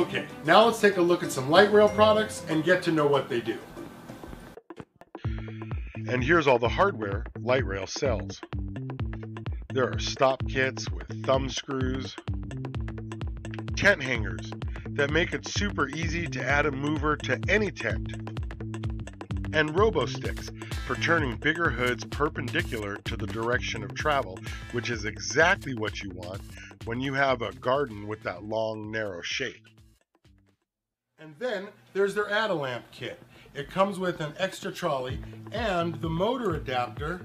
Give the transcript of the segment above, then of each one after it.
Okay, now let's take a look at some LightRail products and get to know what they do. And here's all the hardware LightRail sells. There are stop kits with thumb screws, tent hangers that make it super easy to add a mover to any tent, and robo sticks for turning bigger hoods perpendicular to the direction of travel, which is exactly what you want when you have a garden with that long, narrow shape. And then there's their AddaLamp kit. It comes with an extra trolley and the motor adapter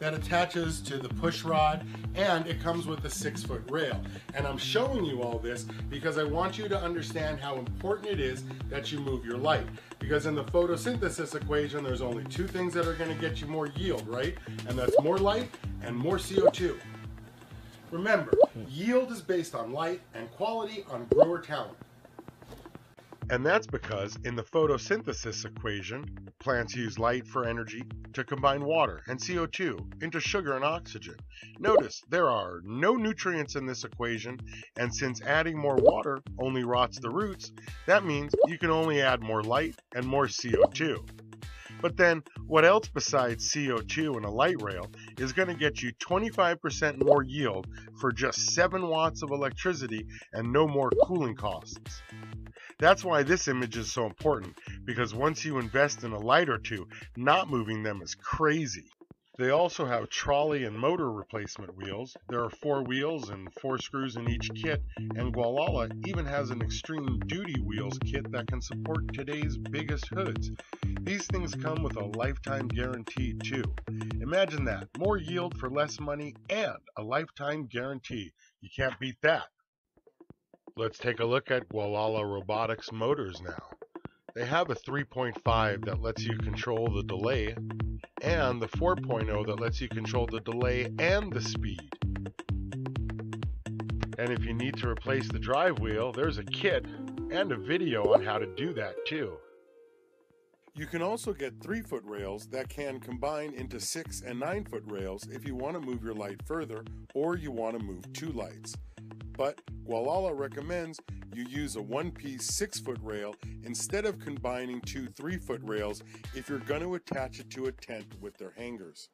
that attaches to the push rod and it comes with a six foot rail. And I'm showing you all this because I want you to understand how important it is that you move your light. Because in the photosynthesis equation, there's only two things that are gonna get you more yield, right? And that's more light and more CO2. Remember, yield is based on light and quality on grower talent. And that's because in the photosynthesis equation, plants use light for energy to combine water and CO2 into sugar and oxygen. Notice there are no nutrients in this equation, and since adding more water only rots the roots, that means you can only add more light and more CO2. But then, what else besides CO2 and a LightRail is going to get you 25% more yield for just 7 watts of electricity and no more cooling costs? That's why this image is so important, because once you invest in a light or two, not moving them is crazy. They also have trolley and motor replacement wheels. There are four wheels and four screws in each kit, and Gualala even has an extreme duty wheels kit that can support today's biggest hoods. These things come with a lifetime guarantee too. Imagine that, more yield for less money and a lifetime guarantee. You can't beat that. Let's take a look at Gualala Robotics motors now. They have a 3.5 that lets you control the delay, and the 4.0 that lets you control the delay and the speed. And if you need to replace the drive wheel, there's a kit and a video on how to do that too. You can also get 3 foot rails that can combine into 6 and 9 foot rails if you want to move your light further or you want to move two lights but Gualala recommends you use a one piece 6 foot rail instead of combining two 3 foot rails if you're going to attach it to a tent with their hangers.